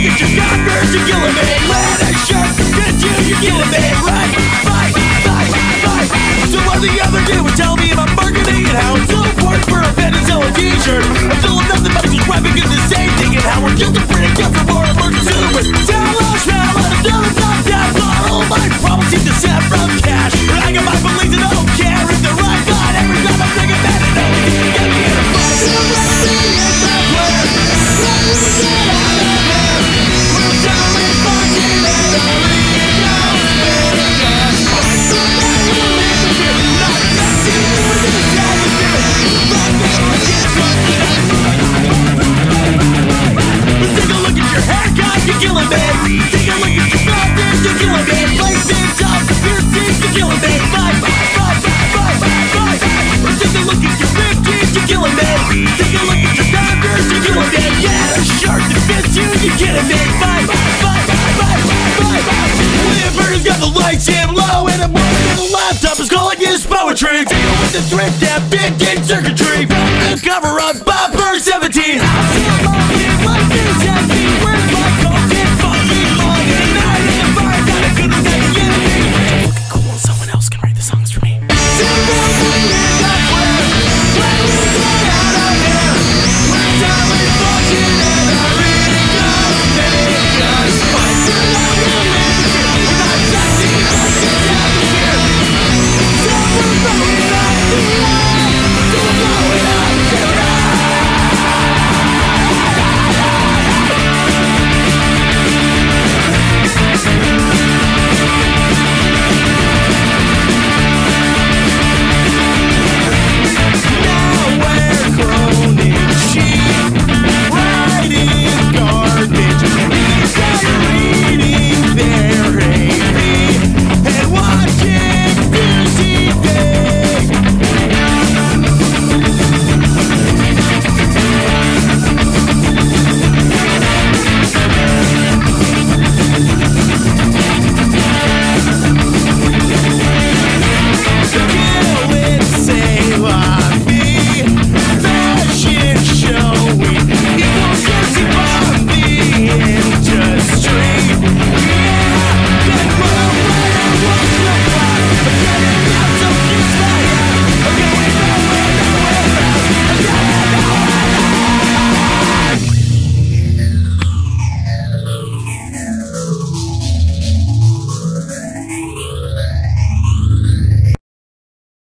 You just not a person kill a man killing me. Take a look at your thoughts, you're killing me. Lights and jobs, piercings, you're killing me. Five, five, five, five, five, five, five. Take a look at your fifties, you're killing me. Take a look at your founders, you're killing me. Yeah, the shark that fits you, you're killing me. Five, five, five, five, five, five. Liver's got the lights in low, and a boy with a laptop is calling his poetry. Deal with the thrift that big in circuitry. The cover of 17.